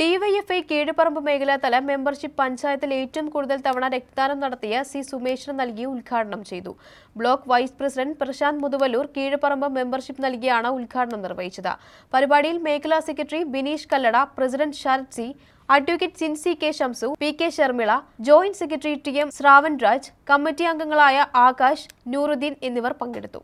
DYFI Keezhuparamba മേഖലാതല membership പഞ്ചായത്തിൽ ഏറ്റവും കൂടുതൽ തവണ രക്തദാനം നടത്തിയ സി സുമേഷിന് നൽകി ഉദ്ഘാടനം ചെയ്തു. Block vice president Prashanth Muthuvallur Keezhuparamba membership നൽകിയാണ് ഉദ്ഘാടനം നിർവഹിച്ചത്. പരിപാടിയിൽ മേഖലാ secretary Bineesh Kallada president Sarath C advocate Sincy K Shamsu P K Sharmila joint secretary T M Shravan Raj committee അംഗങ്ങളായ ആകാശ് നൂറുദ്ദീൻ എന്നിവർ പങ്കെടുത്തു.